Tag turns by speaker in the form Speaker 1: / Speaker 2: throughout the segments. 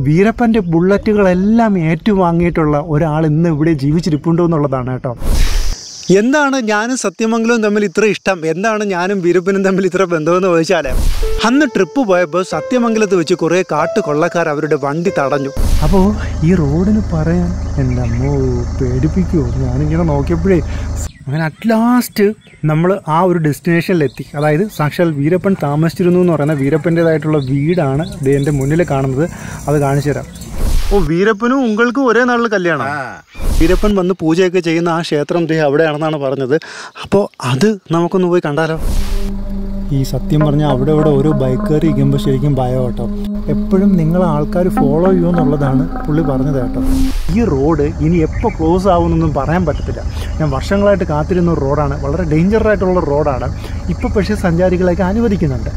Speaker 1: വീരപ്പന്റെ ബുള്ളറ്റുകളെല്ലാം ഏറ്റുവാങ്ങിയിട്ടുള്ള ഒരാൾ ഇന്ന് ഇവിടെ ജീവിച്ചിരിപ്പുണ്ടോ എന്നുള്ളതാണ് കേട്ടോ. എന്താണ് ഞാനും സത്യമംഗലവും തമ്മിൽ ഇത്ര ഇഷ്ടം? എന്താണ് ഞാനും വിരുപ്പിനും തമ്മിൽ ഇത്ര ബന്ധമെന്ന് ചോദിച്ചാൽ അന്ന് ട്രിപ്പ് പോയപ്പോൾ സത്യമംഗലത്ത് വെച്ച് കുറേ കാട്ടു കൊള്ളക്കാർ അവരുടെ വണ്ടി തടഞ്ഞു. അപ്പോൾ ഈ റോഡിന് പറയാൻ എന്റെ അമ്മോ പേടിപ്പിക്കുമോ ഞാനിങ്ങനെ നോക്കിയപ്പോഴേ അങ്ങനെ അറ്റ് ലാസ്റ്റ് നമ്മൾ ആ ഒരു ഡെസ്റ്റിനേഷനിലെത്തി അതായത് സാക്ഷാൽ വീരപ്പൻ താമസിച്ചിരുന്നു എന്ന് പറയുന്ന വീരപ്പന്റേതായിട്ടുള്ള വീടാണ് ഇത് എന്റെ മുന്നിൽ കാണുന്നത്. അത് കാണിച്ചു തരാം. ഓ വീരപ്പനും ഉങ്ങൾക്കും ഒരേ നാളിൽ കല്യാണം. വീരപ്പൻ വന്ന് പൂജയൊക്കെ ചെയ്യുന്ന ആ ക്ഷേത്രം ദേ അവിടെയാണെന്നാണ് പറഞ്ഞത്. അപ്പോൾ അത് നമുക്കൊന്ന് പോയി കണ്ടാലോ? ഈ സത്യം പറഞ്ഞാൽ അവിടെ ഇവിടെ ഓരോ ബൈക്കേറി ഇരിക്കുമ്പോൾ ശരിക്കും ഭയം കേട്ടോ. എപ്പോഴും നിങ്ങൾ ആൾക്കാർ ഫോളോ ചെയ്യുമെന്നുള്ളതാണ് പുള്ളി പറഞ്ഞത് കേട്ടോ. ഈ റോഡ് ഇനി എപ്പോൾ ക്ലോസ് ആവുമെന്നൊന്നും പറയാൻ പറ്റത്തില്ല. ഞാൻ വർഷങ്ങളായിട്ട് കാത്തിരുന്ന ഒരു റോഡാണ് വളരെ ഡേഞ്ചറായിട്ടുള്ള റോഡാണ് ഇപ്പോൾ പക്ഷേ സഞ്ചാരികളെയൊക്കെ അനുവദിക്കുന്നുണ്ട്.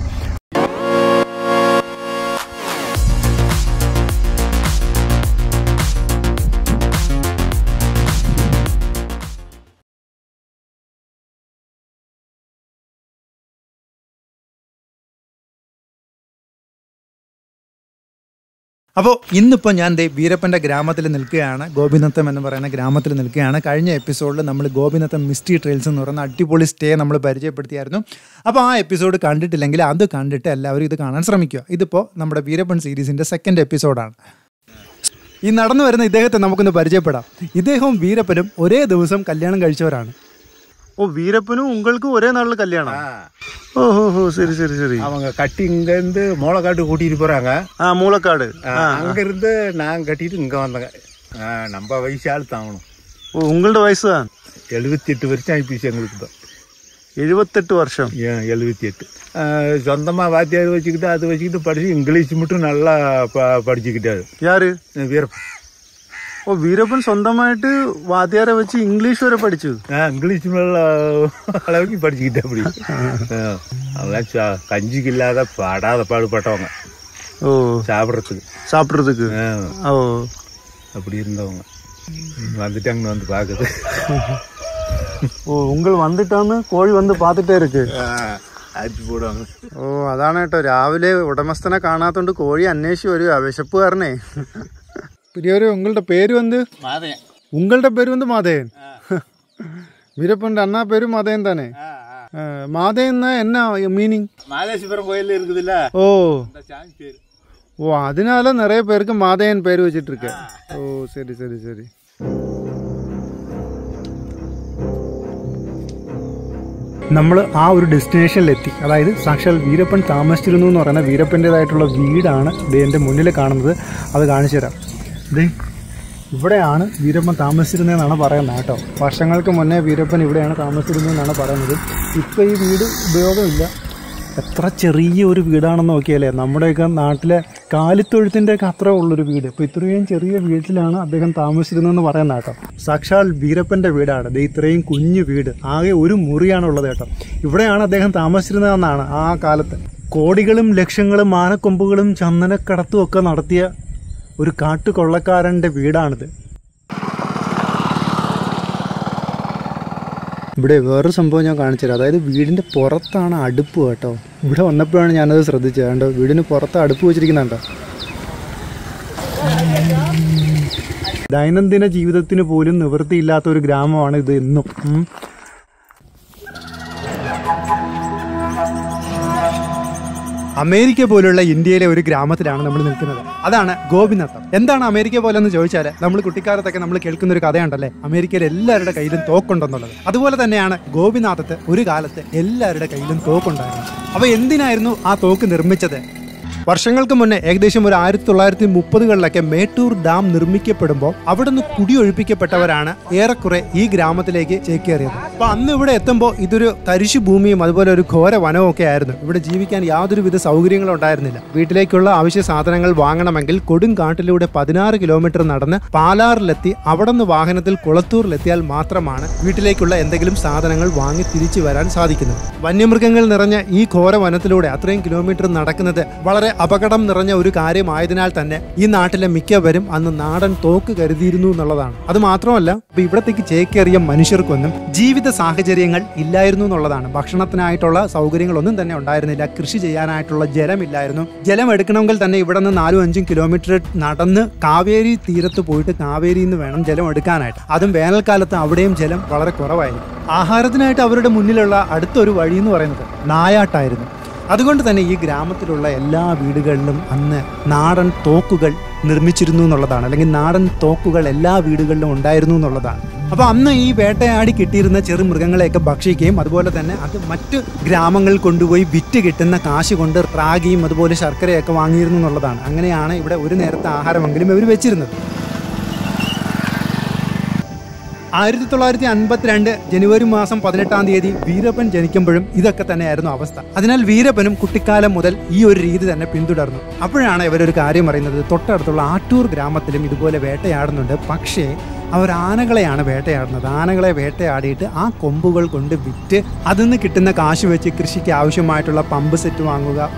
Speaker 1: അപ്പോൾ ഇന്നിപ്പോൾ ഞാൻ ദേ വീരപ്പന്റെ ഗ്രാമത്തിൽ നിൽക്കുകയാണ്. ഗോപിനത്തം എന്ന് പറയുന്ന ഗ്രാമത്തിൽ നിൽക്കുകയാണ്. കഴിഞ്ഞ എപ്പിസോഡിൽ നമ്മൾ ഗോപിനത്തം മിസ്റ്റി ട്രെയിൽസ് എന്ന് പറയുന്ന അടിപൊളി സ്റ്റേ നമ്മൾ പരിചയപ്പെടുത്തിയായിരുന്നു. അപ്പോൾ ആ എപ്പിസോഡ് കണ്ടിട്ടില്ലെങ്കിൽ അത് കണ്ടിട്ട് എല്ലാവരും ഇത് കാണാൻ ശ്രമിക്കുക. ഇതിപ്പോൾ നമ്മുടെ വീരപ്പൻ സീരീസിന്റെ സെക്കൻഡ് എപ്പിസോഡാണ്. ഈ നടന്നു വരുന്ന ഇദ്ദേഹത്തെ നമുക്കൊന്ന് പരിചയപ്പെടാം. ഇദ്ദേഹവും വീരപ്പനും ഒരേ ദിവസം കല്യാണം കഴിച്ചവരാണ്. ஓ வீரப்பனும் உங்களுக்கும் ஒரே நாள்ல கல்யாணம்? ஓஹோ சரி சரி சரி.
Speaker 2: அவங்க கட்டி இங்க இருந்து மூளைக்காடு கூட்டிட்டு போறாங்க.
Speaker 1: ஆ மூளைக்காடு
Speaker 2: அங்க இருந்து நான் கட்டிட்டு இங்க வந்தேங்க. நம்ம வயசு ஆள் தாங்கணும்
Speaker 1: ஓ உங்களோட வயசு?
Speaker 2: தான் எழுபத்தி எட்டு வருஷம் ஐபிசி எங்களுக்கு தான்
Speaker 1: எழுபத்தெட்டு வருஷம்.
Speaker 2: எழுபத்தி எட்டு சொந்தமாக வாத்தியார் வச்சுக்கிட்டு அது வச்சுக்கிட்டு படிச்சு இங்கிலீஷ் மட்டும் நல்லா ப படிச்சுக்கிட்டாரு.
Speaker 1: யாரு?
Speaker 2: வீரப்பன்
Speaker 1: ഓ വീരപ്പൻ സ്വന്തമായിട്ട് വാദ്യാരെ വെച്ച് ഇംഗ്ലീഷ് വരെ പഠിച്ചു.
Speaker 2: ആ இங்கிலீஷ் மேல அளவுக்கு படிச்சுக்கிட்டேன் அப்படி அதெல்லாம் கஞ்சிக்கு இல்லாத படாத பாடுபட்டவங்க
Speaker 1: ஓ
Speaker 2: சாப்பிட்றதுக்கு
Speaker 1: சாப்பிட்றதுக்கு ஓ
Speaker 2: அப்படி இருந்தவங்க வந்துட்டாங்கன்னு வந்து பார்க்குது
Speaker 1: ஓ உங்கள் வந்துட்டான்னு கோழி வந்து பார்த்துட்டே இருக்கு
Speaker 2: പാത്തിട്ടേ ഇരിക്ക്.
Speaker 1: ഓ അതാണ് കേട്ടോ. രാവിലെ ഉടമസ്ഥനെ കാണാത്തോണ്ട് കോഴി അന്വേഷിച്ച് വരുക. വിശപ്പ് കാരണേ പെരിയോര് ഉങ്ങളുടെ പേര് വന്ന്
Speaker 2: மாதேன்
Speaker 1: ഉങ്ങളുടെ പേര് വന്ന് മാതയൻ വീരപ്പൻ്റെ അണ്ണാ പേര് മാതയൻ തന്നെ മാതയൻ എന്നാ മീനിങ്
Speaker 2: மாதேஸ்வரம் கோயில் இருக்குதுல்ல
Speaker 1: ഓ
Speaker 2: அந்த சாமி பேர்
Speaker 1: ஓ அதனால நிறைய பேருக்கு மாதையன் பேர் வச்சிட்டு இருக்கு ஓ சரி சரி சரி നമ്മൾ ആ ഒരു ഡെസ്റ്റിനേഷനിലെത്തി അതായത് സാക്ഷാൽ വീരപ്പൻ താമസിച്ചിരുന്നു എന്ന് പറയുന്ന വീരപ്പൻ്റെതായിട്ടുള്ള വീടാണ് ഇത് എൻ്റെ മുന്നിൽ കാണുന്നത് അത് കാണിച്ചു തരാം ദേ ഇവിടെയാണ് വീരപ്പൻ താമസിച്ചിരുന്നതെന്നാണ് പറയുന്നത് കേട്ടോ. വർഷങ്ങൾക്ക് മുന്നേ വീരപ്പൻ ഇവിടെയാണ് താമസിച്ചിരുന്നതെന്നാണ് പറയുന്നത്. ഇപ്പോൾ ഈ വീട് ഉപയോഗമില്ല. എത്ര ചെറിയ ഒരു വീടാണെന്ന് നോക്കിയാലേ നമ്മുടെയൊക്കെ നാട്ടിലെ കാലിത്തൊഴുത്തിന്റെ ഒക്കെ അത്ര ഉള്ളൊരു വീട്. ഇപ്പോൾ ഇത്രയും ചെറിയ വീട്ടിലാണ് അദ്ദേഹം താമസിച്ചിരുന്നതെന്ന് പറയുന്ന കേട്ടോ. സാക്ഷാൽ വീരപ്പന്റെ വീടാണ്. ദേ ഇത്രയും കുഞ്ഞു വീട്. ആകെ ഒരു മുറിയാണുള്ളത് കേട്ടോ. ഇവിടെയാണ് അദ്ദേഹം താമസിച്ചിരുന്നതെന്നാണ് ആ കാലത്ത്. കോടികളും ലക്ഷങ്ങളും ആനക്കൊമ്പുകളും ചന്ദനക്കടത്തും ഒക്കെ നടത്തിയ ഒരു കാട്ടുകൊള്ളക്കാരന്റെ വീടാണിത്. ഇവിടെ വേറൊരു സംഭവം ഞാൻ കാണിച്ചു തരാം അതായത് വീടിന്റെ പുറത്താണ് അടുപ്പ് കേട്ടോ. ഇവിടെ വന്നപ്പോഴാണ് ഞാനത് ശ്രദ്ധിച്ചത്. കണ്ടോ വീടിന് പുറത്ത് അടുപ്പ് വെച്ചിരിക്കുന്നുണ്ടോ? ദൈനംദിന ജീവിതത്തിന് പോലും നിവൃത്തിയില്ലാത്ത ഒരു ഗ്രാമമാണ് ഇത് എന്നും അമേരിക്ക പോലുള്ള ഇന്ത്യയിലെ ഒരു ഗ്രാമത്തിലാണ് നമ്മൾ നിൽക്കുന്നത്. അതാണ് ഗോപിനാഥം. എന്താണ് അമേരിക്ക പോലെ എന്ന് ചോദിച്ചാൽ നമ്മൾ കുട്ടിക്കാലത്തൊക്കെ നമ്മൾ കേൾക്കുന്ന ഒരു കഥയുണ്ടല്ലേ? അമേരിക്കയിൽ എല്ലാവരുടെ കയ്യിലും തോക്കുണ്ടെന്നുള്ളത്. അതുപോലെ തന്നെയാണ് ഗോപിനാഥത്ത് ഒരു കാലത്ത് എല്ലാവരുടെ കയ്യിലും തോക്കുണ്ടായിരുന്നു അപ്പൊ എന്തിനായിരുന്നു ആ തോക്ക് നിർമ്മിച്ചത്? വർഷങ്ങൾക്ക് മുന്നേ ഏകദേശം ഒരു ആയിരത്തി തൊള്ളായിരത്തി മുപ്പതുകളിലൊക്കെ മേട്ടൂർ ഡാം നിർമ്മിക്കപ്പെടുമ്പോൾ അവിടുന്ന് കുടിയൊഴിപ്പിക്കപ്പെട്ടവരാണ് ഏറെക്കുറെ ഈ ഗ്രാമത്തിലേക്ക് ചേക്കേറിയത്. അപ്പൊ അന്ന് ഇവിടെ എത്തുമ്പോൾ ഇതൊരു തരിശു ഭൂമിയും അതുപോലെ ഒരു ഘോര വനവും ഒക്കെ ആയിരുന്നു. ഇവിടെ ജീവിക്കാൻ യാതൊരുവിധ സൗകര്യങ്ങളും ഉണ്ടായിരുന്നില്ല. വീട്ടിലേക്കുള്ള ആവശ്യ സാധനങ്ങൾ വാങ്ങണമെങ്കിൽ കൊടുങ്കാട്ടിലൂടെ പതിനാറ് കിലോമീറ്റർ നടന്ന് പാലാറിലെത്തി അവിടെ നിന്ന് വാഹനത്തിൽ കുളത്തൂരിലെത്തിയാൽ മാത്രമാണ് വീട്ടിലേക്കുള്ള എന്തെങ്കിലും സാധനങ്ങൾ വാങ്ങി തിരിച്ചു വരാൻ സാധിക്കുന്നത്. വന്യമൃഗങ്ങൾ നിറഞ്ഞ ഈ ഘോര വനത്തിലൂടെ അത്രയും കിലോമീറ്റർ നടക്കുന്നത് വളരെ അപകടം നിറഞ്ഞ ഒരു കാര്യമായതിനാൽ തന്നെ ഈ നാട്ടിലെ മിക്കവരും അന്ന് നാടൻ തോക്ക് കരുതിയിരുന്നു എന്നുള്ളതാണ്. അത് മാത്രമല്ല ഇപ്പൊ ഇവിടത്തേക്ക് ചേക്കേറിയ മനുഷ്യർക്കൊന്നും ജീവിത സാഹചര്യങ്ങൾ ഇല്ലായിരുന്നു എന്നുള്ളതാണ്. ഭക്ഷണത്തിനായിട്ടുള്ള സൗകര്യങ്ങളൊന്നും തന്നെ ഉണ്ടായിരുന്നില്ല. കൃഷി ചെയ്യാനായിട്ടുള്ള ജലമില്ലായിരുന്നു. ജലം എടുക്കണമെങ്കിൽ തന്നെ ഇവിടെ നിന്ന് നാലും അഞ്ചും കിലോമീറ്റർ നടന്ന് കാവേരി തീരത്ത് പോയിട്ട് കാവേരിയിൽ നിന്ന് വേണം ജലം എടുക്കാനായിട്ട്. അതും വേനൽക്കാലത്ത് അവിടെയും ജലം വളരെ കുറവായിരുന്നു ആഹാരത്തിനായിട്ട് അവരുടെ മുന്നിലുള്ള അടുത്തൊരു വഴി എന്ന് പറയുന്നത് നായാട്ടായിരുന്നു. അതുകൊണ്ട് തന്നെ ഈ ഗ്രാമത്തിലുള്ള എല്ലാ വീടുകളിലും അന്ന് നാടൻ തോക്കുകൾ നിർമ്മിച്ചിരുന്നു എന്നുള്ളതാണ്. അല്ലെങ്കിൽ നാടൻ തോക്കുകൾ എല്ലാ വീടുകളിലും ഉണ്ടായിരുന്നു എന്നുള്ളതാണ്. അപ്പോൾ അന്ന് ഈ വേട്ടയാടി കിട്ടിയിരുന്ന ചെറു മൃഗങ്ങളെയൊക്കെ ഭക്ഷിക്കുകയും അതുപോലെ തന്നെ അത് മറ്റ് ഗ്രാമങ്ങൾ കൊണ്ടുപോയി വിറ്റ് കിട്ടുന്ന കാശ് കൊണ്ട് റാഗിയും അതുപോലെ ശർക്കരയൊക്കെ വാങ്ങിയിരുന്നു എന്നുള്ളതാണ്. അങ്ങനെയാണ് ഇവിടെ ഒരു നേരത്തെ ആഹാരമെങ്കിലും ഇവർ വെച്ചിരുന്നത്. ആയിരത്തി തൊള്ളായിരത്തി അൻപത്തിരണ്ട് ജനുവരി മാസം പതിനെട്ടാം തീയതി വീരപ്പൻ ജനിക്കുമ്പോഴും ഇതൊക്കെ തന്നെയായിരുന്നു അവസ്ഥ. അതിനാൽ വീരപ്പനും കുട്ടിക്കാലം മുതൽ ഈ ഒരു രീതി തന്നെ പിന്തുടർന്നു. അപ്പോഴാണ് ഇവരൊരു കാര്യം അറിയുന്നത്. തൊട്ടടുത്തുള്ള ആട്ടൂർ ഗ്രാമത്തിലും ഇതുപോലെ വേട്ടയാടുന്നുണ്ട്. പക്ഷേ അവർ ആനകളെയാണ് വേട്ടയാടുന്നത്. ആനകളെ വേട്ടയാടിയിട്ട് ആ കൊമ്പുകൾ കൊണ്ട് വിറ്റ് അതിൽ നിന്ന് കിട്ടുന്ന കാശ് വെച്ച് കൃഷിക്ക് ആവശ്യമായിട്ടുള്ള പമ്പ് സെറ്റ് വാങ്ങുക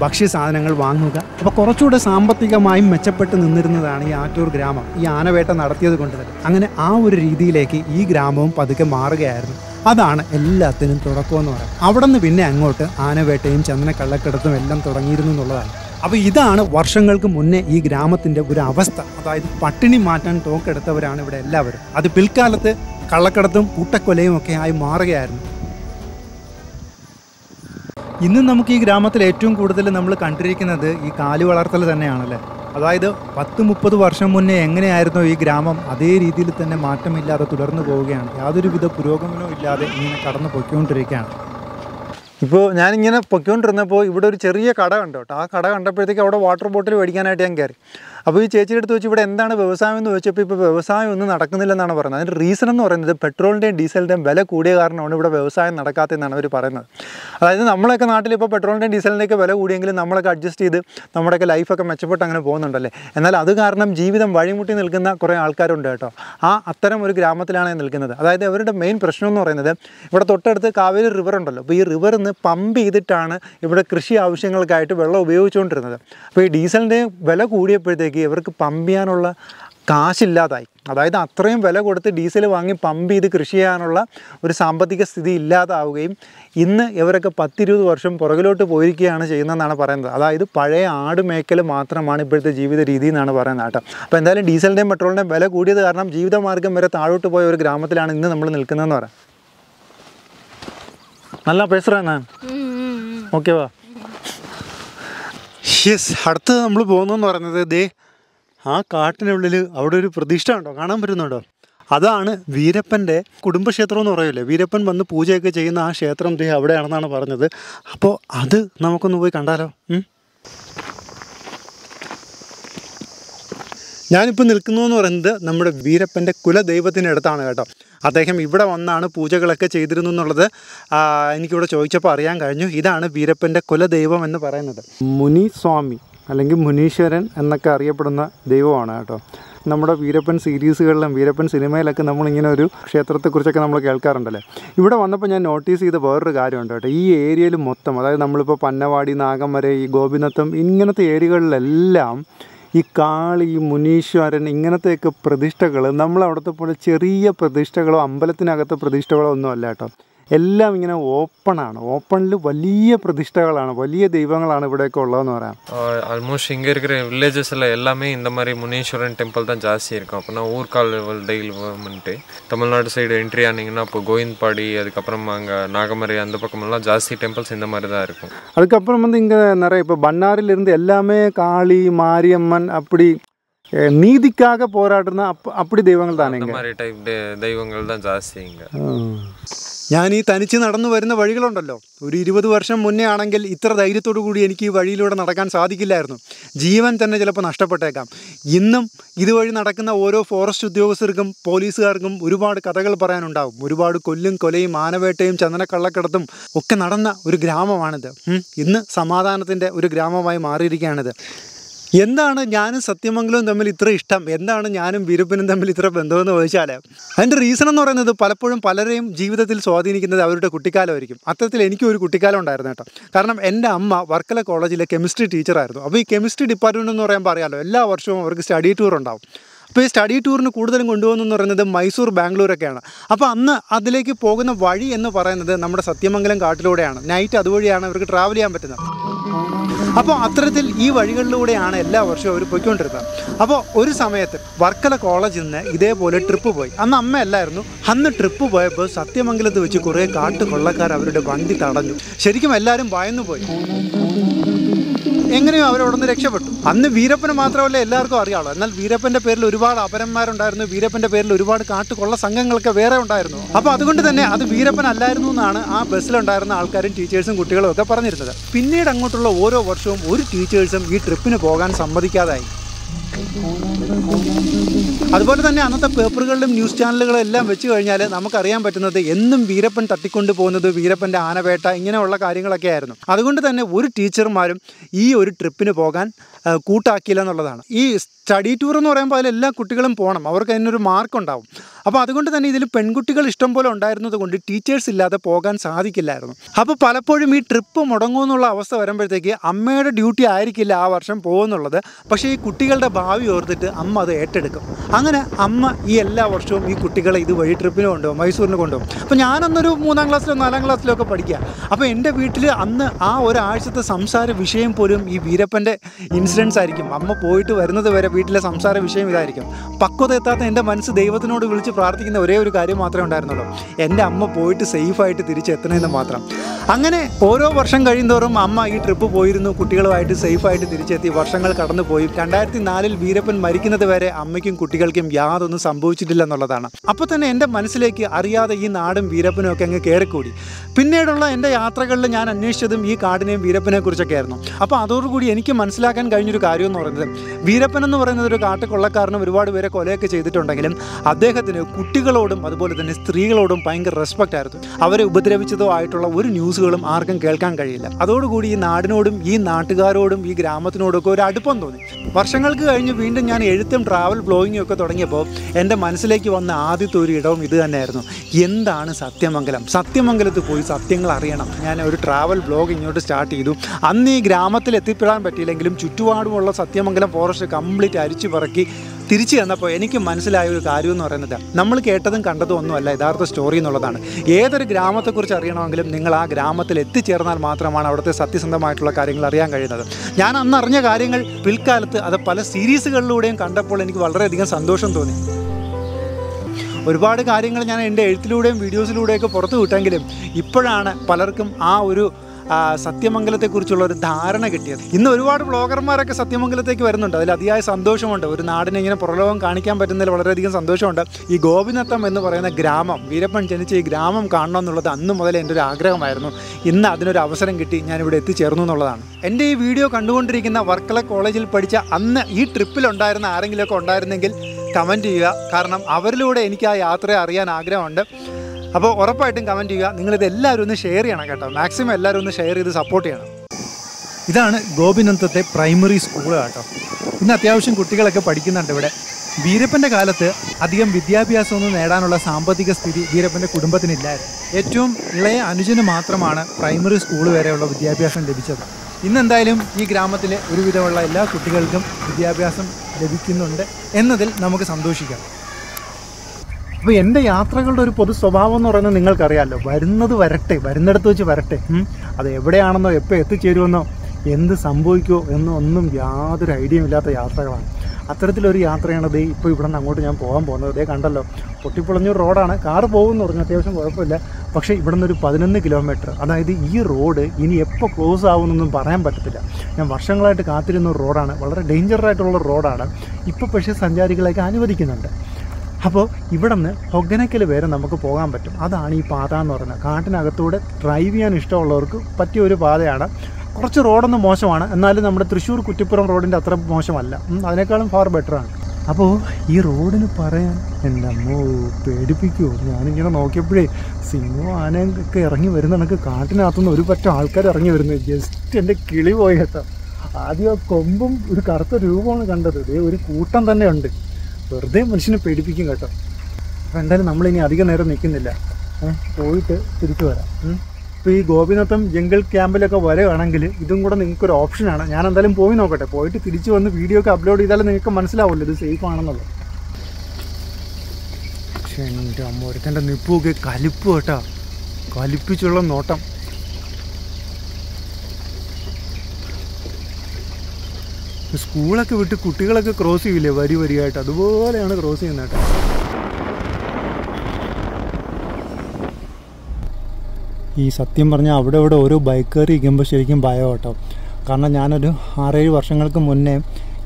Speaker 1: ഭക്ഷ്യസാധനങ്ങൾ വാങ്ങുക. അപ്പോൾ കുറച്ചുകൂടെ സാമ്പത്തികമായും മെച്ചപ്പെട്ട് നിന്നിരുന്നതാണ് ഈ ആറ്റൂർ ഗ്രാമം. ഈ ആനവേട്ട നടത്തിയത് കൊണ്ട് തന്നെ. അങ്ങനെ ആ ഒരു രീതിയിലേക്ക് ഈ ഗ്രാമവും പതുക്കെ മാറുകയായിരുന്നു. അതാണ് എല്ലാത്തിനും തുടക്കമെന്ന് പറയുന്നത്. അവിടെ നിന്ന് പിന്നെ അങ്ങോട്ട് ആനവേട്ടയും ചന്ദന കള്ളക്കടത്തും എല്ലാം തുടങ്ങിയിരുന്നു എന്നുള്ളതാണ്. അപ്പോൾ ഇതാണ് വർഷങ്ങൾക്ക് മുന്നേ ഈ ഗ്രാമത്തിന്റെ ഒരു അവസ്ഥ. അതായത് പട്ടിണി മാറ്റാൻ തോക്കെടുത്തവരാണ് ഇവിടെ എല്ലാവരും. അത് പിൽക്കാലത്ത് കള്ളക്കടത്തും കൂട്ടക്കൊലയും ഒക്കെ ആയി മാറുകയായിരുന്നു. ഇന്ന് നമുക്ക് ഈ ഗ്രാമത്തിൽ ഏറ്റവും കൂടുതൽ നമ്മൾ കണ്ടിരിക്കുന്നത് ഈ കാലി വളർത്തൽ തന്നെയാണല്ലേ? അതായത് പത്ത് മുപ്പത് വർഷം മുന്നേ എങ്ങനെയായിരുന്നു ഈ ഗ്രാമം? അതേ രീതിയിൽ തന്നെ മാറ്റമില്ലാതെ തുടർന്നു പോവുകയാണ്. യാതൊരുവിധ പുരോഗമനവും ഇല്ലാതെ ഇങ്ങനെ കടന്നു പൊയ്ക്കൊണ്ടിരിക്കുകയാണ്. ഇപ്പോൾ ഞാനിങ്ങനെ പൊയ്ക്കൊണ്ടിരുന്നപ്പോൾ ഇവിടെ ഒരു ചെറിയ കട കണ്ടു കേട്ടോ. ആ കട കണ്ടപ്പോഴത്തേക്ക് അവിടെ വാട്ടർ ബോട്ടിൽ മേടിക്കാനായിട്ട് ഞാൻ കയറി. അപ്പോൾ ഈ ചേച്ചിയുടെ അടുത്ത് വെച്ച് ഇവിടെ എന്താണ് വ്യവസായം എന്ന് ചോദിച്ചപ്പോൾ ഇപ്പോൾ വ്യവസായം ഒന്നും നടക്കുന്നില്ലെന്നാണ് പറയുന്നത്. അതിന്റെ റീസൺ എന്ന് പറയുന്നത് പെട്രോളിന്റെയും ഡീസലിന്റെയും വില കൂടിയ കാരണമാണ് ഇവിടെ വ്യവസായം നടക്കാത്തതെന്നാണ് അവർ പറയുന്നത്. അതായത് നമ്മളൊക്കെ നാട്ടിൽ ഇപ്പോൾ പെട്രോളിന്റെയും ഡീസലിന്റെയൊക്കെ വില കൂടിയെങ്കിലും നമ്മളൊക്കെ അഡ്ജസ്റ്റ് ചെയ്ത് നമ്മുടെയൊക്കെ ലൈഫൊക്കെ മെച്ചപ്പെട്ട് അങ്ങനെ പോകുന്നുണ്ടല്ലേ? എന്നാൽ അത് കാരണം ജീവിതം വഴിമുട്ടി നിൽക്കുന്ന കുറേ ആൾക്കാരുണ്ട് കേട്ടോ. ആ അത്തരം ഒരു ഗ്രാമത്തിലാണ് നിൽക്കുന്നത്. അതായത് അവരുടെ മെയിൻ പ്രശ്നം എന്ന് പറയുന്നത് ഇവിടെ തൊട്ടടുത്ത് കാവേരി റിവർ ഉണ്ടല്ലോ. അപ്പോൾ ഈ റിവറിൽ നിന്ന് പമ്പ് ചെയ്തിട്ടാണ് ഇവിടെ കൃഷി ആവശ്യങ്ങൾക്കായിട്ട് വെള്ളം ഉപയോഗിച്ചുകൊണ്ടിരുന്നത്. അപ്പോൾ ഈ ഡീസലിന്റെ വില കൂടിയപ്പോഴത്തേക്ക് വരുമ്പോഴത്തേക്ക് ഇവർക്ക് പമ്പ് ചെയ്യാനുള്ള കാശില്ലാതായി. അതായത് അത്രയും വില കൊടുത്ത് ഡീസൽ വാങ്ങി പമ്പ് ചെയ്ത് കൃഷി ചെയ്യാനുള്ള ഒരു സാമ്പത്തിക സ്ഥിതി ഇല്ലാതാവുകയും ഇന്ന് ഇവരൊക്കെ പത്തിരുപത് വർഷം പുറകിലോട്ട് പോയിരിക്കുകയാണ് ചെയ്യുന്നതെന്നാണ് പറയുന്നത്. അതായത് പഴയ ആട് മേക്കൽ മാത്രമാണ് ഇപ്പോഴത്തെ ജീവിത രീതി എന്നാണ് പറയുന്നത് കേട്ടോ. അപ്പോൾ എന്തായാലും ഡീസലിന്റെയും പെട്രോളിന്റെയും വില കൂടിയത് കാരണം ജീവിതമാർഗം വരെ താഴോട്ട് പോയ ഒരു ഗ്രാമത്തിലാണ് ഇന്ന് നമ്മൾ നിൽക്കുന്നതെന്ന് പറയാം. നല്ല പേസറാണ് ഓക്കേ വാ. യെസ് അടുത്ത് നമ്മൾ പോകുന്നതെന്ന് പറയുന്നത് ദേ ആ കാട്ടിനുള്ളിൽ അവിടെ ഒരു പ്രതിഷ്ഠ ഉണ്ടോ? കാണാൻ പറ്റുന്നുണ്ടോ? അതാണ് വീരപ്പന്റെ കുടുംബക്ഷേത്രം എന്ന് പറയില്ലേ വീരപ്പൻ വന്ന് പൂജയൊക്കെ ചെയ്യുന്ന ആ ക്ഷേത്രം ദേ അവിടെയാണെന്നാണ് പറഞ്ഞത്. അപ്പോൾ അത് നമുക്കൊന്ന് പോയി കണ്ടാലോ? ഞാനിപ്പോൾ നിൽക്കുന്നു എന്ന് പറയുന്നത് നമ്മുടെ വീരപ്പന്റെ കുലദൈവത്തിന്റെ അടുത്താണ് കേട്ടോ. അദ്ദേഹം ഇവിടെ വന്നാണ് പൂജകളൊക്കെ ചെയ്തിരുന്നു എന്നുള്ളത് എനിക്കിവിടെ ചോദിച്ചപ്പോൾ അറിയാൻ കഴിഞ്ഞു. ഇതാണ് വീരപ്പന്റെ കുലദൈവം എന്ന് പറയുന്നത്. മുനി സ്വാമി അല്ലെങ്കിൽ മുനീശ്വരൻ എന്നൊക്കെ അറിയപ്പെടുന്ന ദൈവമാണ് കേട്ടോ. നമ്മുടെ വീരപ്പൻ സീരീസുകളിലും വീരപ്പൻ സിനിമയിലൊക്കെ നമ്മളിങ്ങനെ ഒരു ക്ഷേത്രത്തെക്കുറിച്ചൊക്കെ നമ്മൾ കേൾക്കാറുണ്ടല്ലേ? ഇവിടെ വന്നപ്പോൾ ഞാൻ നോട്ടീസ് ചെയ്ത വേറൊരു കാര്യമുണ്ട് കേട്ടോ. ഈ ഏരിയയിൽ മൊത്തം അതായത് നമ്മളിപ്പോൾ പന്നവാടി നാഗമര ഈ ഗോപിനത്തം ഇങ്ങനത്തെ ഏരിയകളിലെല്ലാം ഈ കാളി മുനീശ്വരൻ ഇങ്ങനത്തെയൊക്കെ പ്രതിഷ്ഠകൾ നമ്മൾ അവിടുത്തെ പോലെ ചെറിയ പ്രതിഷ്ഠകളോ അമ്പലത്തിനകത്തെ പ്രതിഷ്ഠകളോ ഒന്നും അല്ല കേട്ടോ. എല്ലാം ഇങ്ങനെ ഓപ്പണാണ് ഓപ്പണിൽ വലിയ പ്രതിഷ്ഠകളാണ്. വലിയ ദൈവങ്ങളാണ് ഇവിടെയൊക്കെ ഉള്ളതെന്ന് പറയാം.
Speaker 3: ஆல்மோஸ்ட் இங்கே இருக்கிற வில்லேஜஸில் எல்லாமே இந்த மாதிரி முனீஸ்வரன் டெம்பிள் தான் ஜாஸ்தி இருக்கும். அப்போனா ஊர்கால் தெய்வம்ன்ட்டு தமிழ்நாடு சைடு என்ட்ரி ஆனீங்கன்னா இப்போ கோவிந்த்பாடி அதுக்கப்புறம் அங்கே நாகமரை அந்த பக்கமெல்லாம் ஜாஸ்தி டெம்பிள்ஸ் இந்த மாதிரி தான் இருக்கும்.
Speaker 1: அதுக்கப்புறம் வந்து இங்கே நிறைய இப்போ பன்னாரிலிருந்து எல்லாமே காளி மாரியம்மன் அப்படி நீதிக்காக போராடுனா அப்ப அப்படி தெய்வங்கள் தானே
Speaker 3: இந்த மாதிரி டைப் தெய்வங்கள் தான் ஜாஸ்தி இங்கே.
Speaker 1: ഞാൻ ഈ തനിച്ച് നടന്നു വരുന്ന വഴികളുണ്ടല്ലോ. ഒരു ഇരുപത് വർഷം മുന്നേ ആണെങ്കിൽ ഇത്ര ധൈര്യത്തോടു കൂടി എനിക്ക് ഈ വഴിയിലൂടെ നടക്കാൻ സാധിക്കില്ലായിരുന്നു. ജീവൻ തന്നെ ചിലപ്പോൾ നഷ്ടപ്പെട്ടേക്കാം. ഇന്നും ഇതുവഴി നടക്കുന്ന ഓരോ ഫോറസ്റ്റ് ഉദ്യോഗസ്ഥർക്കും പോലീസുകാർക്കും ഒരുപാട് കഥകൾ പറയാനുണ്ടാവും. ഒരുപാട് കൊല്ലും കൊലയും ആനവേട്ടയും ചന്ദനക്കള്ളക്കടത്തും ഒക്കെ നടന്ന ഒരു ഗ്രാമമാണിത്. ഇന്ന് സമാധാനത്തിന്റെ ഒരു ഗ്രാമമായി മാറിയിരിക്കുകയാണിത്. എന്താണ് ഞാനും സത്യമംഗലവും തമ്മിൽ ഇത്ര ഇഷ്ടം? എന്താണ് ഞാനും വിരുപ്പനും തമ്മിൽ ഇത്ര ബന്ധമെന്ന് ചോദിച്ചാൽ അതിന്റെ റീസൺ എന്ന് പറയുന്നത് പലപ്പോഴും പലരെയും ജീവിതത്തിൽ സ്വാധീനിക്കുന്നത് അവരുടെ കുട്ടിക്കാലമായിരിക്കും. അത്തരത്തിൽ എനിക്കും ഒരു കുട്ടിക്കാലം ഉണ്ടായിരുന്നു കേട്ടോ. കാരണം എന്റെ അമ്മ വർക്കല കോളേജിലെ കെമിസ്ട്രി ടീച്ചറായിരുന്നു അപ്പോൾ ഈ കെമിസ്ട്രി ഡിപ്പാർട്ട്മെന്റ് എന്ന് പറയുമ്പോൾ അറിയാമല്ലോ എല്ലാ വർഷവും അവർക്ക് സ്റ്റഡി ടൂർ ഉണ്ടാവും. അപ്പോൾ ഈ സ്റ്റഡി ടൂറിന് കൂടുതലും കൊണ്ടുപോകുന്നതെന്ന് പറയുന്നത് മൈസൂർ ബാംഗ്ലൂരൊക്കെയാണ്. അപ്പോൾ അന്ന് അതിലേക്ക് പോകുന്ന വഴി എന്ന് പറയുന്നത് നമ്മുടെ സത്യമംഗലം കാട്ടിലൂടെയാണ്. നൈറ്റ് അതുവഴിയാണ് അവർക്ക് ട്രാവൽ ചെയ്യാൻ പറ്റുന്നത്. അപ്പോൾ അത്തരത്തിൽ ഈ വഴികളിലൂടെയാണ് എല്ലാ വർഷവും അവർ പോയിക്കൊണ്ടിരുന്നത്. അപ്പോൾ ഒരു സമയത്ത് വർക്കല കോളേജിൽ നിന്ന് ഇതേപോലെ ട്രിപ്പ് പോയി. അന്ന് അമ്മയല്ലായിരുന്നു അന്ന് ട്രിപ്പ് പോയപ്പോൾ സത്യമംഗലത്ത് വെച്ച് കുറേ കാട്ടു കൊള്ളക്കാർ അവരുടെ വണ്ടി തടഞ്ഞു. ശരിക്കും എല്ലാവരും ഭയന്നു പോയി എങ്ങനെയോ അവരവിടെ നിന്ന് രക്ഷപ്പെട്ടു. അന്ന് വീരപ്പന് മാത്രമല്ല എല്ലാവർക്കും അറിയാമല്ലോ എന്നാൽ വീരപ്പന്റെ പേരിൽ ഒരുപാട് അപരന്മാരുണ്ടായിരുന്നു. വീരപ്പന്റെ പേരിൽ ഒരുപാട് കാട്ടുകൊള്ള സംഘങ്ങളൊക്കെ വേറെ ഉണ്ടായിരുന്നു. അപ്പോൾ അതുകൊണ്ട് തന്നെ അത് വീരപ്പൻ അല്ലായിരുന്നു എന്നാണ് ആ ബസ്സിലുണ്ടായിരുന്ന ആൾക്കാരും ടീച്ചേഴ്സും കുട്ടികളും ഒക്കെ പറഞ്ഞിരുന്നത്. പിന്നീട് അങ്ങോട്ടുള്ള ഓരോ വർഷവും ഒരു ടീച്ചേഴ്സും ഈ ട്രിപ്പിന് പോകാൻ സമ്മതിക്കാതായി. അതുപോലെ തന്നെ അന്നത്തെ പേപ്പറുകളിലും ന്യൂസ് ചാനലുകളും എല്ലാം വെച്ച് കഴിഞ്ഞാൽ നമുക്കറിയാൻ പറ്റുന്നത് എന്നും വീരപ്പൻ തട്ടിക്കൊണ്ട് പോകുന്നത് വീരപ്പന്റെ ആനവേട്ട ഇങ്ങനെയുള്ള കാര്യങ്ങളൊക്കെ ആയിരുന്നു അതുകൊണ്ട് തന്നെ ഒരു ടീച്ചർമാരും ഈ ഒരു ട്രിപ്പിന് പോകാൻ കൂട്ടാക്കിയില്ല എന്നുള്ളതാണ്. ഈ സ്റ്റഡി ടൂർ എന്ന് പറയുമ്പോൾ അതിൽ എല്ലാ കുട്ടികളും പോകണം അവർക്ക് അതിനൊരു മാർക്ക് ഉണ്ടാവും. അപ്പോൾ അതുകൊണ്ട് തന്നെ ഇതിൽ പെൺകുട്ടികൾ ഇഷ്ടം പോലെ ഉണ്ടായിരുന്നത് കൊണ്ട് ടീച്ചേഴ്സ് ഇല്ലാതെ പോകാൻ സാധിക്കില്ലായിരുന്നു. അപ്പോൾ പലപ്പോഴും ഈ ട്രിപ്പ് മുടങ്ങുമെന്നുള്ള അവസ്ഥ വരുമ്പോഴത്തേക്ക് അമ്മയുടെ ഡ്യൂട്ടി ആയിരിക്കില്ല ആ വർഷം പോകുന്നുള്ളത്. പക്ഷേ ഈ കുട്ടികളുടെ ഭാവി ഓർത്തിട്ട് അമ്മ അത് ഏറ്റെടുക്കും. അങ്ങനെ അമ്മ ഈ എല്ലാ വർഷവും ഈ കുട്ടികളെ ഇതുവഴി ട്രിപ്പിന് കൊണ്ടുപോകും മൈസൂരിന് കൊണ്ടുപോകും. അപ്പോൾ ഞാനന്നൊരു മൂന്നാം ക്ലാസ്സിലോ നാലാം ക്ലാസ്സിലോ ഒക്കെ പഠിക്കുക. അപ്പോൾ എന്റെ വീട്ടിൽ അന്ന് ആ ഒരാഴ്ചത്തെ സംസാര വിഷയം പോലും ഈ വീരപ്പന്റെ ഇൻസിഡൻസ് ആയിരിക്കും. അമ്മ പോയിട്ട് വരുന്നത് വരെ വീട്ടിലെ സംസാര വിഷയം ഇതായിരിക്കും. പക്വത എത്താത്ത എന്റെ മനസ്സ് ദൈവത്തിനോട് വിളിച്ച് പ്രാർത്ഥിക്കുന്ന ഒരേ ഒരു കാര്യം മാത്രമേ ഉണ്ടായിരുന്നുള്ളൂ. എന്റെ അമ്മ പോയിട്ട് സേഫായിട്ട് തിരിച്ചെത്തണമെന്ന് മാത്രം. അങ്ങനെ ഓരോ വർഷം കഴിയുന്തോറും അമ്മ ഈ ട്രിപ്പ് പോയിരുന്നു. കുട്ടികളുമായിട്ട് സേഫായിട്ട് തിരിച്ചെത്തി. വർഷങ്ങൾ കടന്നു പോയി രണ്ടായിരത്തി നാലിൽ വീരപ്പൻ മരിക്കുന്നത് വരെ അമ്മയ്ക്കും കുട്ടികൾക്കും യാതൊന്നും സംഭവിച്ചിട്ടില്ല എന്നുള്ളതാണ് അപ്പോൾ തന്നെ എന്റെ മനസ്സിലേക്ക് അറിയാതെ ഈ നാടും വീരപ്പനും ഒക്കെ അങ്ങ് കയറിക്കൂടി പിന്നീടുള്ള എന്റെ യാത്രകളിൽ ഞാൻ അന്വേഷിച്ചതും ഈ കാടിനെയും വീരപ്പനെ കുറിച്ചൊക്കെ ആയിരുന്നു അപ്പോൾ അതോടുകൂടി എനിക്ക് മനസ്സിലാക്കാൻ കഴിഞ്ഞൊരു കാര്യം എന്ന് പറയുന്നത് വീരപ്പൻ എന്ന് പറയുന്നത് ഒരു കാട്ടുകൊള്ളക്കാരനും ഒരുപാട് പേരെ കൊലയൊക്കെ ചെയ്തിട്ടുണ്ടെങ്കിലും അദ്ദേഹത്തിന് കുട്ടികളോടും അതുപോലെ തന്നെ സ്ത്രീകളോടും ഭയങ്കര റെസ്പെക്റ്റ് ആയിരുന്നു. അവരെ ഉപദ്രവിച്ചതോ ആയിട്ടുള്ള ഒരു ന്യൂസുകളും ആർക്കും കേൾക്കാൻ കഴിയില്ല. അതോടുകൂടി ഈ നാടിനോടും ഈ നാട്ടുകാരോടും ഈ ഗ്രാമത്തിനോടൊക്കെ ഒരു അടുപ്പം തോന്നി. വർഷങ്ങൾക്ക് കഴിഞ്ഞ് വീണ്ടും ഞാൻ എഴുത്തും ട്രാവൽ ബ്ലോഗിങ്ങും ഒക്കെ തുടങ്ങിയപ്പോൾ എന്റെ മനസ്സിലേക്ക് വന്ന ആദ്യത്തെ ഒരു ഇടവും ഇത് തന്നെയായിരുന്നു. എന്താണ് സത്യമംഗലം? സത്യമംഗലത്ത് പോയി സത്യങ്ങൾ അറിയണം. ഞാൻ ഒരു ട്രാവൽ ബ്ലോഗ് ഇങ്ങോട്ട് സ്റ്റാർട്ട് ചെയ്തു. അന്ന് ഈ ഗ്രാമത്തിൽ എത്തിപ്പെടാൻ പറ്റിയില്ലെങ്കിലും ചുറ്റുപാടുമുള്ള സത്യമംഗലം ഫോറസ്റ്റ് കംപ്ലീറ്റ് അരിച്ചു പറക്കി തിരിച്ചു ചെന്നപ്പോൾ എനിക്ക് മനസ്സിലായ ഒരു കാര്യം എന്ന് പറയുന്നത് നമ്മൾ കേട്ടതും കണ്ടതും ഒന്നുമല്ല യഥാർത്ഥ സ്റ്റോറി എന്നുള്ളതാണ്. ഏതൊരു ഗ്രാമത്തെക്കുറിച്ച് അറിയണമെങ്കിലും നിങ്ങൾ ആ ഗ്രാമത്തിൽ എത്തിച്ചേർന്നാൽ മാത്രമാണ് അവിടുത്തെ സത്യസന്ധമായിട്ടുള്ള കാര്യങ്ങൾ അറിയാൻ കഴിയുന്നത്. ഞാൻ അന്ന് അറിഞ്ഞ കാര്യങ്ങൾ പിൽക്കാലത്ത് അത് പല സീരീസുകളിലൂടെയും കണ്ടപ്പോൾ എനിക്ക് വളരെയധികം സന്തോഷം തോന്നി. ഒരുപാട് കാര്യങ്ങൾ ഞാൻ എന്റെ എഴുത്തിലൂടെയും വീഡിയോസിലൂടെയൊക്കെ പുറത്തു വിട്ടെങ്കിലും ഇപ്പോഴാണ് പലർക്കും ആ ഒരു സത്യമംഗലത്തെക്കുറിച്ചുള്ള ഒരു ധാരണ കിട്ടിയത്. ഇന്ന് ഒരുപാട് ബ്ലോഗർമാരൊക്കെ സത്യമംഗലത്തേക്ക് വരുന്നുണ്ട്. അതിൽ അതിയായ സന്തോഷമുണ്ട്. ഒരു നാടിനെ ഇങ്ങനെ പുറലോകം കാണിക്കാൻ പറ്റുന്നതിൽ വളരെയധികം സന്തോഷമുണ്ട്. ഈ ഗോപിനത്തം എന്ന് പറയുന്ന ഗ്രാമം വീരപ്പൻ ജനിച്ച ഈ ഗ്രാമം കാണണം എന്നുള്ളത് അന്ന് മുതൽ എന്റെ ഒരു ആഗ്രഹമായിരുന്നു. ഇന്ന് അതിനൊരു അവസരം കിട്ടി. ഞാനിവിടെ എത്തിച്ചേർന്നു എന്നുള്ളതാണ്. എന്റെ ഈ വീഡിയോ കണ്ടുകൊണ്ടിരിക്കുന്ന വർക്കല കോളേജിൽ പഠിച്ച അന്ന് ഈ ട്രിപ്പിലുണ്ടായിരുന്ന ആരെങ്കിലുമൊക്കെ ഉണ്ടായിരുന്നെങ്കിൽ കമന്റ് ചെയ്യുക. കാരണം അവരിലൂടെ എനിക്ക് ആ യാത്ര അറിയാൻ ആഗ്രഹമുണ്ട്. അപ്പോൾ ഉറപ്പായിട്ടും കമന്റ് ചെയ്യുക. നിങ്ങളിത് എല്ലാവരും ഒന്ന് ഷെയർ ചെയ്യണം കേട്ടോ. മാക്സിമം എല്ലാവരും ഒന്ന് ഷെയർ ചെയ്ത് സപ്പോർട്ട് ചെയ്യണം. ഇതാണ് ഗോപിനന്ദത്തെ പ്രൈമറി സ്കൂൾ കേട്ടോ. ഇന്ന് അത്യാവശ്യം കുട്ടികളൊക്കെ പഠിക്കുന്നുണ്ട് ഇവിടെ. വീരപ്പന്റെ കാലത്ത് അധികം വിദ്യാഭ്യാസമൊന്നും നേടാനുള്ള സാമ്പത്തിക സ്ഥിതി വീരപ്പന്റെ കുടുംബത്തിനില്ലായിരുന്നു. ഏറ്റവും ഇളയ അനുജന് മാത്രമാണ് പ്രൈമറി സ്കൂൾ വരെയുള്ള വിദ്യാഭ്യാസം ലഭിച്ചത്. ഇന്നെന്തായാലും ഈ ഗ്രാമത്തിലെ ഒരുവിധമുള്ള എല്ലാ കുട്ടികൾക്കും വിദ്യാഭ്യാസം ലഭിക്കുന്നുണ്ട് എന്നതിൽ നമുക്ക് സന്തോഷിക്കാം. അപ്പോൾ എന്റെ യാത്രകളുടെ ഒരു പൊതു സ്വഭാവം എന്ന് പറയുന്നത് നിങ്ങൾക്കറിയാമല്ലോ വരുന്നത് വരട്ടെ വരുന്നിടത്ത് വെച്ച് വരട്ടെ. അത് എവിടെയാണെന്നോ എപ്പോൾ എത്തിച്ചേരുമെന്നോ എന്ത് സംഭവിക്കുമോ എന്നോ ഒന്നും യാതൊരു ഐഡിയയും ഇല്ലാത്ത യാത്രകളാണ്. അത്തരത്തിലൊരു യാത്രയാണ് ദേ ഇപ്പോൾ ഇവിടെ നിന്ന് അങ്ങോട്ട് ഞാൻ പോകാൻ പോകുന്നത്. ദേ കണ്ടല്ലോ പൊട്ടിപ്പൊളഞ്ഞൊരു റോഡാണ്. കാറ് പോകുമെന്ന് പറഞ്ഞു അത്യാവശ്യം കുഴപ്പമില്ല. പക്ഷേ ഇവിടെ നിന്നൊരു പതിനൊന്ന് കിലോമീറ്റർ അതായത് ഈ റോഡ് ഇനി എപ്പോൾ ക്ലോസ് ആവുമെന്നൊന്നും പറയാൻ പറ്റത്തില്ല. ഞാൻ വർഷങ്ങളായിട്ട് കാത്തിരുന്ന റോഡാണ്. വളരെ ഡേഞ്ചറായിട്ടുള്ള റോഡാണ്. ഇപ്പോൾ പക്ഷേ സഞ്ചാരികളെയൊക്കെ അനുവദിക്കുന്നുണ്ട്. അപ്പോൾ ഇവിടെ നിന്ന് ഹൊഗനക്കൽ വരെ നമുക്ക് പോകാൻ പറ്റും. അതാണ് ഈ പാത എന്ന് പറയുന്നത്. കാട്ടിനകത്തൂടെ ഡ്രൈവ് ചെയ്യാൻ ഇഷ്ടമുള്ളവർക്ക് പറ്റിയ ഒരു പാതയാണ്. കുറച്ച് റോഡൊന്നും മോശമാണ്. എന്നാലും നമ്മുടെ തൃശ്ശൂർ കുറ്റിപ്പുറം റോഡിന്റെ അത്ര മോശമല്ല. അതിനേക്കാളും ഫാർ ബെറ്ററാണ് അപ്പോൾ ഈ റോഡിന് പറയാൻ എന്റെ അമ്മോ പേടിപ്പിക്കുമോ ഞാനിങ്ങനെ നോക്കിയപ്പോഴേ സിംഹ ആനയൊക്കെ ഇറങ്ങി വരുന്ന കണക്ക് കാട്ടിനകത്തുനിന്ന് ഒരു പറ്റം ആൾക്കാർ ഇറങ്ങി വരുന്നു ജസ്റ്റ് എന്റെ കിളി പോയി കേട്ടോ. ആദ്യം കൊമ്പും ഒരു കറുത്ത രൂപമാണ് കണ്ടത്. ഒരു കൂട്ടം തന്നെ ഉണ്ട്. വെറുതെ മനുഷ്യനെ പേടിപ്പിക്കും കേട്ടോ. അപ്പോൾ എന്തായാലും നമ്മളിനി അധികം നേരം നിൽക്കുന്നില്ല. പോയിട്ട് തിരിച്ചു വരാം. ഇപ്പോൾ ഈ ഗോപിനാഥം ജംഗിൾ ക്യാമ്പിലൊക്കെ വരികയാണെങ്കിൽ ഇതും കൂടെ നിങ്ങൾക്കൊരു ഓപ്ഷനാണ് ഞാൻ എന്തായാലും പോയി നോക്കട്ടെ. പോയിട്ട് തിരിച്ചു വന്ന് വീഡിയോ ഒക്കെ അപ്ലോഡ് ചെയ്താലും നിങ്ങൾക്ക് മനസ്സിലാവുമല്ലോ ഇത് സേഫ് ആണെന്നുള്ളത്. പക്ഷേ എന്റെ അമ്മ ഒരുത്തന്റെ നിപ്പൊക്കെ കലിപ്പ് കേട്ടോ. കലിപ്പിച്ചുള്ള നോട്ടം. സ്കൂളൊക്കെ വിട്ട് കുട്ടികളൊക്കെ ക്രോസ് ചെയ്യില്ലേ വരി വരിയായിട്ട്. അതുപോലെയാണ് ക്രോസ് ചെയ്യുന്നത് ഈ സത്യം പറഞ്ഞാൽ അവിടെ ഇവിടെ ഓരോ ബൈക്കുകാർ ഇരിക്കുമ്പോൾ ശരിക്കും ഭയം കേട്ടോ. കാരണം ഞാനൊരു ആറേഴ് വർഷങ്ങൾക്ക് മുന്നേ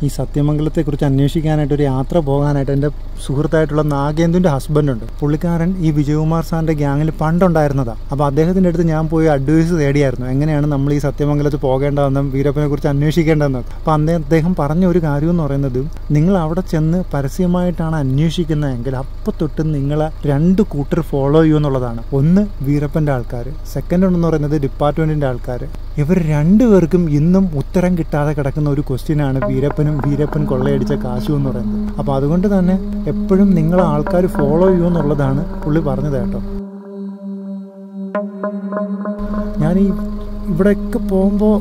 Speaker 1: ഈ സത്യമംഗലത്തെക്കുറിച്ച് അന്വേഷിക്കാനായിട്ട് ഒരു യാത്ര പോകാനായിട്ട് എന്റെ സുഹൃത്തായിട്ടുള്ള നാഗേന്ദുവിന്റെ ഹസ്ബൻഡുണ്ട് പുള്ളിക്കാരൻ ഈ വിജയകുമാർ സാറിന്റെ ഗ്യാങ്ങിൽ പണ്ടുണ്ടായിരുന്നതാണ് അപ്പോൾ അദ്ദേഹത്തിന്റെ അടുത്ത് ഞാൻ പോയി അഡ്വൈസ് തേടിയായിരുന്നു. എങ്ങനെയാണ് നമ്മൾ ഈ സത്യമംഗലത്ത് പോകേണ്ടതെന്നും വീരപ്പനെ കുറിച്ച് അന്വേഷിക്കേണ്ടതെന്നും. അപ്പോൾ അന്നേ അദ്ദേഹം പറഞ്ഞ ഒരു കാര്യം എന്ന് പറയുന്നത് നിങ്ങൾ അവിടെ ചെന്ന് പരസ്യമായിട്ടാണ് അന്വേഷിക്കുന്നതെങ്കിൽ അപ്പോൾ തൊട്ട് നിങ്ങളെ രണ്ട് കൂട്ടർ ഫോളോ ചെയ്യൂ എന്നുള്ളതാണ്. ഒന്ന് വീരപ്പന്റെ ആൾക്കാർ സെക്കൻഡ് എന്ന് പറയുന്നത് ഡിപ്പാർട്ട്മെന്റിന്റെ ആൾക്കാർ ഇവർ രണ്ടുപേർക്കും ഇന്നും ഉത്തരം കിട്ടാതെ കിടക്കുന്ന ഒരു ക്വസ്റ്റ്യനാണ് വീരപ്പനും വീരപ്പൻ കൊള്ളയടിച്ച കാശു എന്ന് പറയുന്നത്. അപ്പോൾ അതുകൊണ്ട് തന്നെ എപ്പോഴും നിങ്ങൾ ആൾക്കാർ ഫോളോ ചെയ്യൂ എന്നുള്ളതാണ് പുള്ളി പറഞ്ഞത് കേട്ടോ. ഞാൻ ഈ ഇവിടെയൊക്കെ പോകുമ്പോൾ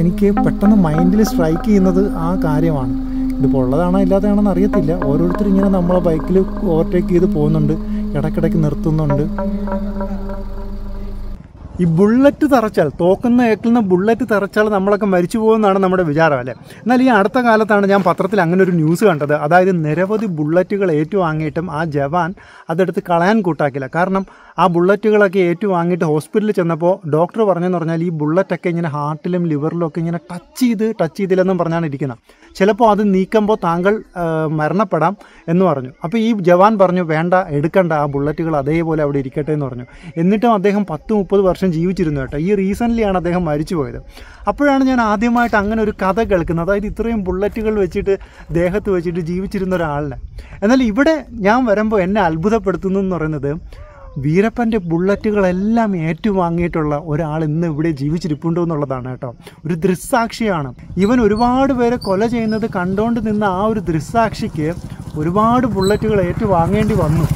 Speaker 1: എനിക്ക് പെട്ടെന്ന് മൈൻഡിൽ സ്ട്രൈക്ക് ചെയ്യുന്നത് ആ കാര്യമാണ്. ഇതിപ്പോൾ ഉള്ളതാണോ ഇല്ലാത്തതാണോ എന്ന് അറിയത്തില്ല. ഓരോരുത്തർ ഇങ്ങനെ നമ്മളെ ബൈക്കിൽ ഓവർടേക്ക് ചെയ്ത് പോകുന്നുണ്ട്. ഇടയ്ക്കിടയ്ക്ക് നിർത്തുന്നുണ്ട്. ഈ ബുള്ളറ്റ് തറച്ചാൽ തോക്കുന്ന ഏക്കുന്ന ബുള്ളറ്റ് തറച്ചാൽ നമ്മളൊക്കെ മരിച്ചു പോകുമെന്നാണ് നമ്മുടെ വിചാരം അല്ലേ? എന്നാൽ ഈ അടുത്ത കാലത്താണ് ഞാൻ പത്രത്തിൽ അങ്ങനെ ഒരു ന്യൂസ് കണ്ടത്. അതായത് നിരവധി ബുള്ളറ്റുകൾ ഏറ്റുവാങ്ങിയിട്ടും ആ ജവാൻ അതെടുത്ത് കളയാൻ കൂട്ടാക്കില്ല കാരണം ആ ബുള്ളറ്റുകളൊക്കെ ഏറ്റുവാങ്ങിയിട്ട് ഹോസ്പിറ്റലിൽ ചെന്നപ്പോൾ ഡോക്ടർ പറഞ്ഞെന്ന് പറഞ്ഞാൽ ഈ ബുള്ളറ്റൊക്കെ ഇങ്ങനെ ഹാർട്ടിലും ലിവറിലും ഒക്കെ ഇങ്ങനെ ടച്ച് ചെയ്ത് ടച്ച് ചെയ്തില്ലെന്നും പറഞ്ഞാണ് ഇരിക്കുന്നത്. ചിലപ്പോൾ അത് നീക്കുമ്പോൾ താങ്കൾ മരണപ്പെടാം എന്ന് പറഞ്ഞു. അപ്പോൾ ഈ ജവാൻ പറഞ്ഞു വേണ്ട എടുക്കണ്ട ആ ബുള്ളറ്റുകൾ അതേപോലെ അവിടെ ഇരിക്കട്ടെ എന്ന് പറഞ്ഞു. എന്നിട്ടും അദ്ദേഹം പത്ത് മുപ്പത് വർഷം ജീവിച്ചിരുന്നു കേട്ടോ. ഈ റീസെന്റ്ലിയാണ് അദ്ദേഹം മരിച്ചു പോയത്. അപ്പോഴാണ് ഞാൻ ആദ്യമായിട്ട് അങ്ങനെ ഒരു കഥ കേൾക്കുന്നത്. അതായത് ഇത്രയും ബുള്ളറ്റുകൾ വെച്ചിട്ട് ദേഹത്ത് വെച്ചിട്ട് ജീവിച്ചിരുന്ന ഒരാളിനെ. എന്നാൽ ഇവിടെ ഞാൻ വരുമ്പോൾ എന്നെ അത്ഭുതപ്പെടുത്തുന്നു എന്ന് പറയുന്നത് വീരപ്പന്റെ ബുള്ളറ്റുകളെല്ലാം ഏറ്റുവാങ്ങിയിട്ടുള്ള ഒരാൾ ഇന്ന് ഇവിടെ ജീവിച്ചിരിപ്പുണ്ടോ എന്നുള്ളതാണ് കേട്ടോ. ഒരു ദൃക്സാക്ഷിയാണ്. ഇവൻ ഒരുപാട് പേരെ കൊല ചെയ്യുന്നത് കണ്ടുകൊണ്ട് നിന്ന ആ ഒരു ദൃക്സാക്ഷിക്ക് ഒരുപാട് ബുള്ളറ്റുകൾ ഏറ്റുവാങ്ങേണ്ടി വന്നു.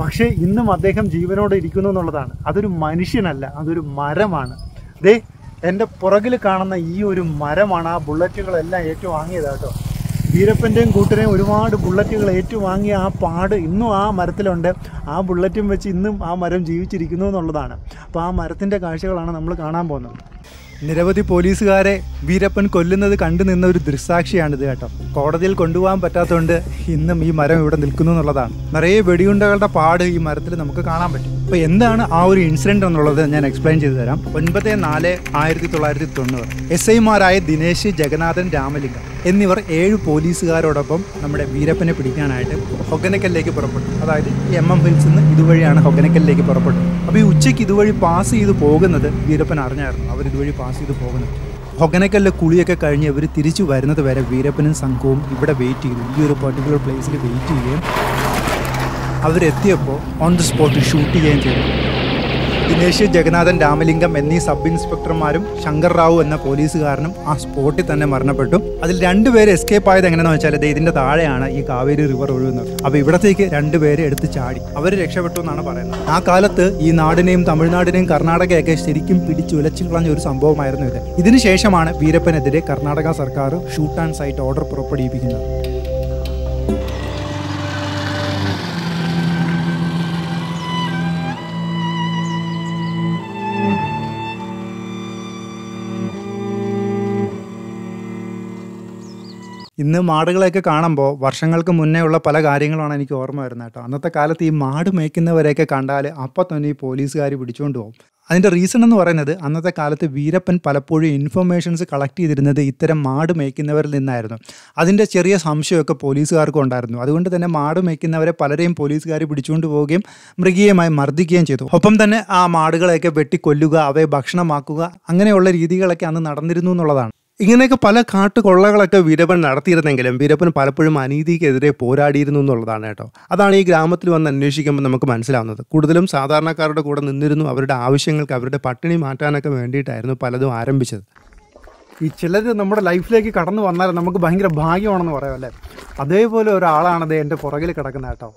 Speaker 1: പക്ഷേ ഇന്നും അദ്ദേഹം ജീവനോടെ ഇരിക്കുന്നു എന്നുള്ളതാണ്. അതൊരു മനുഷ്യനല്ല അതൊരു മരമാണ്. ദേ എന്റെ പുറകിൽ കാണുന്ന ഈ ഒരു മരമാണ് ആ ബുള്ളറ്റുകളെല്ലാം ഏറ്റുവാങ്ങിയത് കേട്ടോ. വീരപ്പന്റെയും കൂട്ടരെയും ഒരുപാട് ബുള്ളറ്റുകൾ ഏറ്റുവാങ്ങിയ ആ പാട് ഇന്നും ആ മരത്തിലുണ്ട്. ആ ബുള്ളറ്റും വെച്ച് ഇന്നും ആ മരം ജീവിച്ചിരിക്കുന്നു എന്നുള്ളതാണ്. അപ്പോൾ ആ മരത്തിന്റെ കാഴ്ചകളാണ് നമ്മൾ കാണാൻ പോകുന്നത്. നിരവധി പോലീസുകാരെ വീരപ്പൻ കൊല്ലുന്നത് കണ്ടു നിന്ന ഒരു ദൃസാക്ഷിയാണിത് കേട്ടോ. കോടതിയിൽ കൊണ്ടുപോകാൻ പറ്റാത്തതുകൊണ്ട് ഇന്നും ഈ മരം ഇവിടെ നിൽക്കുന്നു എന്നുള്ളതാണ്. നിറയെ വെടിയുണ്ടകളുടെ പാട് ഈ മരത്തിൽ നമുക്ക് കാണാൻ പറ്റും. അപ്പോൾ എന്താണ് ആ ഒരു ഇൻസിഡന്റ് എന്നുള്ളത് ഞാൻ എക്സ്പ്ലെയിൻ ചെയ്തു തരാം. ഒൻപത് നാല് ആയിരത്തി തൊള്ളായിരത്തി തൊണ്ണൂറ്. എസ് ഐമാരായ ദിനേശ് ജഗന്നാഥൻ രാമലിംഗം. എന്നിവർ ഏഴ് പോലീസുകാരോടൊപ്പം നമ്മുടെ വീരപ്പനെ പിടിക്കാനായിട്ട് ഹൊഗനക്കലിലേക്ക് പുറപ്പെട്ടു. അതായത് എം എം ഹിൽസിൽ നിന്ന് ഇതുവഴിയാണ് ഹൊഗനക്കലിലേക്ക് പുറപ്പെട്ടത്. അപ്പോൾ ഈ ഉച്ചയ്ക്ക് ഇതുവഴി പാസ് ചെയ്ത് പോകുന്നത് വീരപ്പൻ അറിഞ്ഞായിരുന്നു. അവർ ഇതുവഴി പാസ് ചെയ്ത് പോകുന്നത് ഹൊഗനക്കലിലെ കുളിയൊക്കെ കഴിഞ്ഞ് ഇവർ തിരിച്ചു വരുന്നത് വരെ വീരപ്പനും സംഘവും ഇവിടെ വെയിറ്റ് ചെയ്തു ഈ ഒരു പർട്ടിക്കുലർ പ്ലേസിൽ വെയിറ്റ് ചെയ്യുകയും അവരെത്തിയപ്പോൾ ഓൺ ദി സ്പോട്ട് ഷൂട്ട് ചെയ്യുകയും ചെയ്തു. ദിനേശ് ജഗന്നാഥൻ രാമലിംഗം എന്നീ സബ് ഇൻസ്പെക്ടർമാരും ശങ്കർ റാവു എന്ന പോലീസുകാരനും ആ സ്പോട്ടിൽ തന്നെ മരണപ്പെട്ടു. അതിൽ രണ്ടുപേര് എസ്കേപ്പ് ആയത് എങ്ങനെയാണെന്ന് വെച്ചാൽ ദേ ഇതിന്റെ താഴെയാണ് ഈ കാവേരി റിവർ ഒഴുകുന്നത്. അപ്പോൾ ഇവിടത്തേക്ക് രണ്ടുപേരെ എടുത്ത് ചാടി. അവർ രക്ഷപ്പെട്ടു എന്നാണ് പറയുന്നത്. ആ കാലത്ത് ഈ നാടിനെയും തമിഴ്നാടിനെയും കർണാടകയൊക്കെ ശരിക്കും പിടിച്ചുലച്ചു കളഞ്ഞ ഒരു സംഭവമായിരുന്നു ഇത്. ഇതിനുശേഷമാണ് വീരപ്പനെതിരെ കർണാടക സർക്കാർ ഷൂട്ട് ആൻഡ് സൈറ്റ് ഓർഡർ പുറപ്പെടുവിപ്പിക്കുന്നത്. ഇന്ന് മാടുകളെയൊക്കെ കാണുമ്പോൾ വർഷങ്ങൾക്ക് മുന്നേ ഉള്ള പല കാര്യങ്ങളാണ് എനിക്ക് ഓർമ്മ വരുന്നത് കേട്ടോ. അന്നത്തെ കാലത്ത് ഈ മാട് മേയ്ക്കുന്നവരെയൊക്കെ കണ്ടാൽ അപ്പം തന്നെ ഈ പോലീസുകാർ പിടിച്ചുകൊണ്ട് പോകും. അതിന്റെ റീസൺ എന്ന് പറയുന്നത് അന്നത്തെ കാലത്ത് വീരപ്പൻ പലപ്പോഴും ഇൻഫർമേഷൻസ് കളക്ട് ചെയ്തിരുന്നത് ഇത്തരം മാട് മേയ്ക്കുന്നവരിൽ നിന്നായിരുന്നു. അതിന്റെ ചെറിയ സംശയമൊക്കെ പോലീസുകാർക്കും ഉണ്ടായിരുന്നു. അതുകൊണ്ട് തന്നെ മാട് മേയ്ക്കുന്നവരെ പലരെയും പോലീസുകാർ പിടിച്ചുകൊണ്ട് പോവുകയും മൃഗീയമായി മർദ്ദിക്കുകയും ചെയ്തു. ഒപ്പം തന്നെ ആ മാടുകളെയൊക്കെ വെട്ടിക്കൊല്ലുക അവയെ ഭക്ഷണമാക്കുക അങ്ങനെയുള്ള രീതികളൊക്കെ അന്ന് നടന്നിരുന്നു എന്നുള്ളതാണ്. ഇങ്ങനെയൊക്കെ പല കാട്ടുകൊള്ളകളൊക്കെ വീരപ്പൻ നടത്തിയിരുന്നെങ്കിലും വീരപ്പൻ പലപ്പോഴും അനീതിക്കെതിരെ പോരാടിയിരുന്നു എന്നുള്ളതാണ് കേട്ടോ. അതാണ് ഈ ഗ്രാമത്തിൽ വന്ന് അന്വേഷിക്കുമ്പോൾ നമുക്ക് മനസ്സിലാവുന്നത്. കൂടുതലും സാധാരണക്കാരുടെ കൂടെ നിന്നിരുന്നു അവരുടെ ആവശ്യങ്ങൾക്ക് അവരുടെ പട്ടിണി മാറ്റാനൊക്കെ വേണ്ടിയിട്ടായിരുന്നു പലതും ആരംഭിച്ചത്. ഈ ചിലർ നമ്മുടെ ലൈഫിലേക്ക് കടന്നു വന്നാൽ നമുക്ക് ഭയങ്കര ഭാഗ്യമാണെന്ന് പറയാം അല്ലേ? അതേപോലെ ഒരാളാണത് എന്റെ പുറകിൽ കിടക്കുന്ന കേട്ടോ.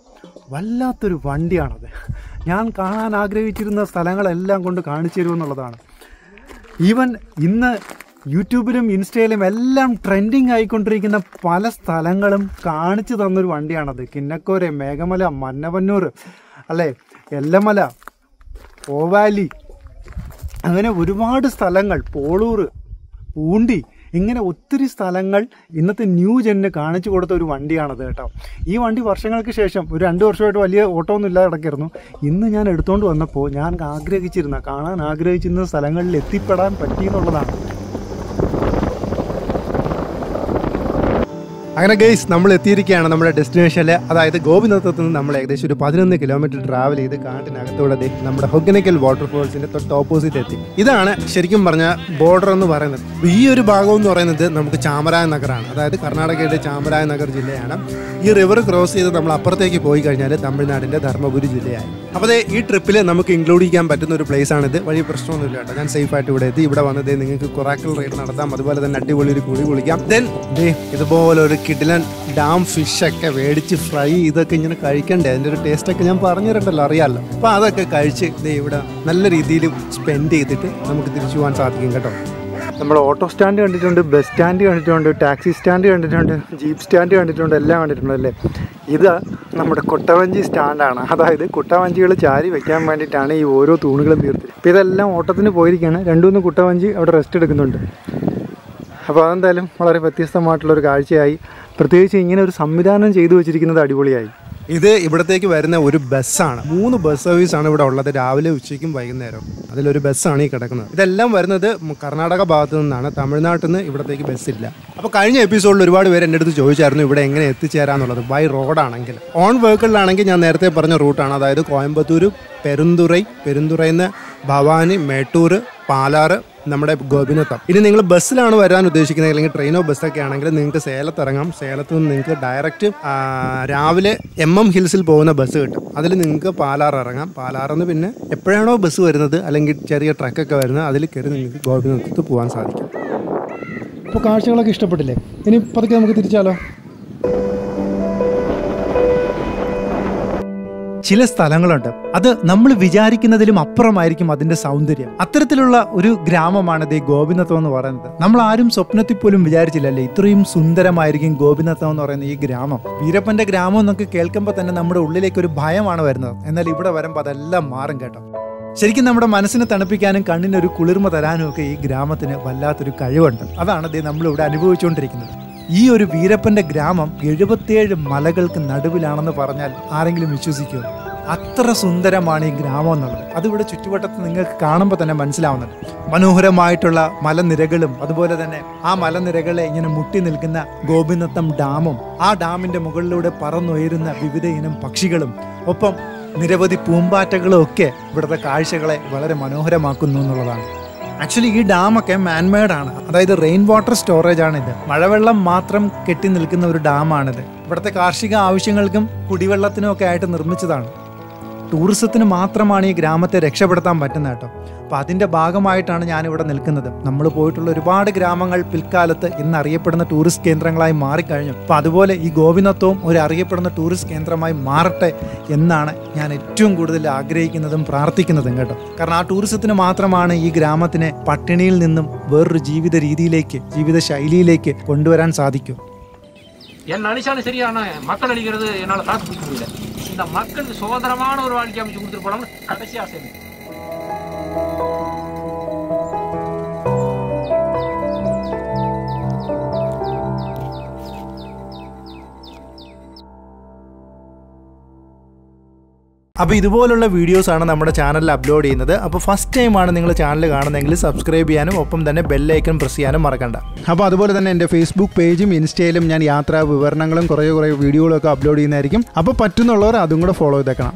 Speaker 1: വല്ലാത്തൊരു വണ്ടിയാണത്. ഞാൻ കാണാൻ ആഗ്രഹിച്ചിരുന്ന സ്ഥലങ്ങളെല്ലാം കൊണ്ട് കാണിച്ചു തരുമെന്നുള്ളതാണ്. ഈവൻ ഇന്ന് യൂട്യൂബിലും ഇൻസ്റ്റയിലും എല്ലാം ട്രെൻഡിങ് ആയിക്കൊണ്ടിരിക്കുന്ന പല സ്ഥലങ്ങളും കാണിച്ചു തന്നൊരു വണ്ടിയാണത്. കിന്നക്കോര മേഘമല മന്നവന്നൂർ അല്ലേ? എല്ലമല ഓവാലി അങ്ങനെ ഒരുപാട് സ്ഥലങ്ങൾ പോളൂർ ഊണ്ടി ഇങ്ങനെ ഒത്തിരി സ്ഥലങ്ങൾ ഇന്നത്തെ ന്യൂ ജെന്നിന് കാണിച്ചു കൊടുത്ത ഒരു വണ്ടിയാണത് കേട്ടോ. ഈ വണ്ടി വർഷങ്ങൾക്ക് ശേഷം ഒരു രണ്ട് വർഷമായിട്ട് വലിയ ഓട്ടമൊന്നും ഇല്ലാതെ കിടക്കായിരുന്നു ഇന്ന് ഞാൻ എടുത്തുകൊണ്ട് വന്നപ്പോൾ ഞാൻ ആഗ്രഹിച്ചിരുന്ന കാണാൻ ആഗ്രഹിച്ചിരുന്ന സ്ഥലങ്ങളിൽ എത്തിപ്പെടാൻ പറ്റിയെന്നുള്ളതാണ് അങ്ങനെ ഗെയ്സ് നമ്മൾ എത്തിയിരിക്കുകയാണ് നമ്മുടെ ഡെസ്റ്റിനേഷനിൽ അതായത് ഗോപിനാഥത്തിൽ നിന്ന് നമ്മൾ ഏകദേശം ഒരു പതിനൊന്ന് കിലോമീറ്റർ ട്രാവൽ ചെയ്ത് കാട്ടിനകത്തൂടെ നമ്മുടെ ഹൊഗനക്കൽ വാട്ടർഫോൾസിന്റെ തൊട്ട് ഓപ്പോസിറ്റ് എത്തി. ഇതാണ് ശരിക്കും പറഞ്ഞ ബോർഡർ എന്ന് പറയുന്നത്. ഈ ഒരു ഭാഗം എന്ന് പറയുന്നത് നമുക്ക് ചാമരായ നഗറാണ്. അതായത് കർണാടകയുടെ ചാമരായ നഗർ ജില്ലയാണ്. ഈ റിവർ ക്രോസ് ചെയ്ത് നമ്മൾ അപ്പുറത്തേക്ക് പോയി കഴിഞ്ഞാൽ തമിഴ്നാടിന്റെ ധർമ്മപുരി ജില്ലയായി. അപ്പോൾ ഈ ട്രിപ്പിൽ നമുക്ക് ഇൻക്ലൂഡ് ചെയ്യാൻ പറ്റുന്ന ഒരു പ്ലേസ് ആണിത് വലിയ പ്രശ്നമൊന്നുമില്ല കേട്ടോ. ഞാൻ സേഫ് ആയിട്ട് ഇവിടെ എത്തി. ഇവിടെ വന്നത് നിങ്ങൾക്ക് കൊറാക്കൽ റൈഡ് നടത്താം. അതുപോലെ തന്നെ അടിപൊളി ഒരു കുളി കുളിക്കാം. ദെൻ ഇതുപോലെ ഒരു കിഡിലൻ ഡാം ഫിഷൊക്കെ മേടിച്ച് ഫ്രൈ ഇതൊക്കെ ഇങ്ങനെ കഴിക്കണ്ടേ? അതിന്റെ ഒരു ടേസ്റ്റ് ഒക്കെ ഞാൻ പറഞ്ഞു തരണ്ടല്ലോ അറിയാമല്ലോ അപ്പോൾ അതൊക്കെ കഴിച്ച് ദേ ഇവിടെ നല്ല രീതിയിൽ സ്പെൻഡ് ചെയ്തിട്ട് നമുക്ക് തിരിച്ചു പോകാൻ സാധിക്കും കേട്ടോ. നമ്മൾ ഓട്ടോ സ്റ്റാൻഡ് കണ്ടിട്ടുണ്ട് ബസ് സ്റ്റാൻഡ് കണ്ടിട്ടുണ്ട് ടാക്സി സ്റ്റാൻഡ് കണ്ടിട്ടുണ്ട് ജീപ്പ് സ്റ്റാൻഡ് കണ്ടിട്ടുണ്ട് എല്ലാം കണ്ടിട്ടുണ്ട് അല്ലേ? ഇത് നമ്മുടെ കുട്ടവഞ്ചി സ്റ്റാൻഡാണ്. അതായത് കുട്ടവഞ്ചികൾ ചാരി വെക്കാൻ വേണ്ടിയിട്ടാണ് ഈ ഓരോ തൂണുകളും തീർത്തത് ഇപ്പോൾ ഇതെല്ലാം ഓട്ടത്തിന് പോയിരിക്കുകയാണ്. രണ്ടുമൂന്ന് കുട്ടവഞ്ചി അവിടെ റെസ്റ്റ് എടുക്കുന്നുണ്ട്. അപ്പോൾ അതെന്തായാലും വളരെ വ്യത്യസ്തമായിട്ടുള്ളൊരു കാഴ്ചയായി. പ്രത്യേകിച്ച് ഇങ്ങനെ ഒരു സംവിധാനം ചെയ്തു വെച്ചിരിക്കുന്നത് അടിപൊളിയായി. ഇത് ഇവിടത്തേക്ക് വരുന്ന ഒരു ബസ്സാണ്. മൂന്ന് ബസ് സർവീസ് ആണ് ഇവിടെ ഉള്ളത്. രാവിലെ ഉച്ചയ്ക്കും വൈകുന്നേരം അതിലൊരു ബസ്സാണ് ഈ കിടക്കുന്നത്. ഇതെല്ലാം വരുന്നത് കർണാടക ഭാഗത്തു നിന്നാണ്. തമിഴ്നാട്ടിൽ നിന്ന് ഇവിടത്തേക്ക് ബസ്സില്ല അപ്പോൾ കഴിഞ്ഞ എപ്പിസോഡിൽ ഒരുപാട് പേര് എന്റെ അടുത്ത് ചോദിച്ചായിരുന്നു ഇവിടെ എങ്ങനെ എത്തിച്ചേരാന്നുള്ളത്. ബൈ റോഡാണെങ്കിൽ ഓൺ വെഹിക്കിളിലാണെങ്കിൽ ഞാൻ നേരത്തെ പറഞ്ഞ റൂട്ടാണ്. അതായത് കോയമ്പത്തൂർ പെരുന്തുറൈ പെരുന്തുറയിൽ നിന്ന് ഭവാനി മേട്ടൂർ പാലാറ് നമ്മുടെ ഗോപിനത്തം ഇനി നിങ്ങൾ ബസ്സിലാണ് വരാൻ ഉദ്ദേശിക്കുന്നത് അല്ലെങ്കിൽ ട്രെയിനോ ബസ്സൊക്കെ ആണെങ്കിൽ നിങ്ങൾക്ക് സേലത്ത് ഇറങ്ങാം. സേലത്ത് നിന്ന് നിങ്ങൾക്ക് ഡയറക്റ്റ് രാവിലെ എം എം ഹിൽസിൽ പോകുന്ന ബസ് കിട്ടും. അതിൽ നിങ്ങൾക്ക് പാലാർ ഇറങ്ങാം. പാലാറിൽ നിന്ന് പിന്നെ എപ്പോഴാണോ ബസ് വരുന്നത് അല്ലെങ്കിൽ ചെറിയ ട്രക്കൊക്കെ വരുന്നത് അതിൽ കയറി നിങ്ങൾക്ക് ഗോപിനത്തത്ത് പോകാൻ സാധിക്കും. അപ്പോൾ കാഴ്ചകളൊക്കെ ഇഷ്ടപ്പെട്ടില്ലേ? ഇനി പതുക്കെ നമുക്ക് തിരിച്ചാലോ? ചില സ്ഥലങ്ങളുണ്ട്. അത് നമ്മൾ വിചാരിക്കുന്നതിലും അപ്പുറമായിരിക്കും അതിന്റെ സൗന്ദര്യം. അത്തരത്തിലുള്ള ഒരു ഗ്രാമമാണ് ദേ ഗോപിനത്വം എന്ന് പറയുന്നത്. നമ്മൾ ആരും സ്വപ്നത്തിൽ പോലും വിചാരിച്ചില്ലല്ലേ? ഇത്രയും സുന്ദരമായിരിക്കും ഗോപിനത്വം എന്ന് പറയുന്ന ഈ ഗ്രാമം. വീരപ്പന്റെ ഗ്രാമം എന്നൊക്കെ കേൾക്കുമ്പോൾ തന്നെ നമ്മുടെ ഉള്ളിലേക്ക് ഒരു ഭയമാണ് വരുന്നത്. എന്നാൽ ഇവിടെ വരുമ്പോൾ അതെല്ലാം മാറും കേട്ടോ. ശരിക്കും നമ്മുടെ മനസ്സിനെ തണുപ്പിക്കാനും കണ്ണിന് ഒരു കുളിർമ തരാനും ഒക്കെ ഈ ഗ്രാമത്തിന് വല്ലാത്തൊരു കഴിവുണ്ട്. അതാണ് നമ്മൾ ഇവിടെ അനുഭവിച്ചുകൊണ്ടിരിക്കുന്നത്. ഈ ഒരു വീരപ്പന്റെ ഗ്രാമം എഴുപത്തിയേഴ് മലകൾക്ക് നടുവിലാണെന്ന് പറഞ്ഞാൽ ആരെങ്കിലും വിശ്വസിക്കുമോ? അത്ര സുന്ദരമാണ് ഈ ഗ്രാമം എന്നുള്ളത്. അതിവിടെ ചുറ്റുവട്ടത്ത് നിങ്ങൾക്ക് കാണുമ്പോൾ തന്നെ മനസ്സിലാവുന്നുണ്ട് മനോഹരമായിട്ടുള്ള മലനിരകളും അതുപോലെ തന്നെ ആ മലനിരകളെ ഇങ്ങനെ മുട്ടി നിൽക്കുന്ന ഗോപിനത്തം ഡാമും ആ ഡാമിന്റെ മുകളിലൂടെ പറന്നുയരുന്ന വിവിധ ഇനം പക്ഷികളും ഒപ്പം നിരവധി പൂമ്പാറ്റകളും ഒക്കെ ഇവിടുത്തെ കാഴ്ചകളെ വളരെ മനോഹരമാക്കുന്നു എന്നുള്ളതാണ്. ആക്ച്വലി ഈ ഡാമൊക്കെ മാൻമേഡ് ആണ്. അതായത് റെയിൻ വാട്ടർ സ്റ്റോറേജ് ആണ് ഇത്. മഴവെള്ളം മാത്രം കെട്ടി നിൽക്കുന്ന ഒരു ഡാമാണിത് ഇവിടുത്തെ കാർഷിക ആവശ്യങ്ങൾക്കും കുടിവെള്ളത്തിനും ഒക്കെ ആയിട്ട് നിർമ്മിച്ചതാണ്. ടൂറിസത്തിന് മാത്രമാണ് ഈ ഗ്രാമത്തെ രക്ഷപ്പെടുത്താൻ പറ്റുന്നത് കേട്ടോ. അപ്പം അതിൻ്റെ ഭാഗമായിട്ടാണ് ഞാനിവിടെ നിൽക്കുന്നത് നമ്മൾ പോയിട്ടുള്ള ഒരുപാട് ഗ്രാമങ്ങൾ പിൽക്കാലത്ത് ഇന്ന് അറിയപ്പെടുന്ന ടൂറിസ്റ്റ് കേന്ദ്രങ്ങളായി മാറിക്കഴിഞ്ഞു അപ്പം അതുപോലെ ഈ ഗോപിനത്വവും ഒരു അറിയപ്പെടുന്ന ടൂറിസ്റ്റ് കേന്ദ്രമായി മാറട്ടെ എന്നാണ് ഞാൻ ഏറ്റവും കൂടുതൽ ആഗ്രഹിക്കുന്നതും പ്രാർത്ഥിക്കുന്നതും കേട്ടോ കാരണം ആ ടൂറിസത്തിന് മാത്രമാണ് ഈ ഗ്രാമത്തിനെ പട്ടിണിയിൽ നിന്നും വേറൊരു ജീവിത രീതിയിലേക്ക് ജീവിത ശൈലിയിലേക്ക് കൊണ്ടുവരാൻ സാധിക്കൂ
Speaker 4: என்ன அழிச்சாலும் சரி ஆனா மக்கள் அழிக்கிறது என்னால தாக்கு பிடிக்க முடியல இந்த மக்களுக்கு சுதந்திரமான ஒரு வாழ்க்கை அமைச்சு கொடுத்துட்டு போனோம்னு கடைசி ஆசை எனக்கு.
Speaker 1: അപ്പോൾ ഇതുപോലുള്ള വീഡിയോസ് ആണ് നമ്മുടെ ചാനലിൽ അപ്ലോഡ് ചെയ്യുന്നത്. അപ്പോൾ ഫസ്റ്റ് ടൈമാണ് നിങ്ങൾ ചാനൽ കാണുന്നതെങ്കിൽ സബ്സ്ക്രൈബ് ചെയ്യാനും ഒപ്പം തന്നെ ബെല്ലൈക്കൺ പ്രസ് ചെയ്യാനും മറക്കണ്ട. അപ്പോൾ അതുപോലെ തന്നെ എന്റെ ഫേസ്ബുക്ക് പേജും ഇൻസ്റ്റയിലും ഞാൻ യാത്രാ വിവരണങ്ങളും കുറേ കുറേ വീഡിയോകളൊക്കെ അപ്ലോഡ് ചെയ്യുന്നതായിരിക്കും. അപ്പോൾ പറ്റുന്നുള്ളവർ അതും കൂടെ ഫോളോ ചെയ്തേക്കണം.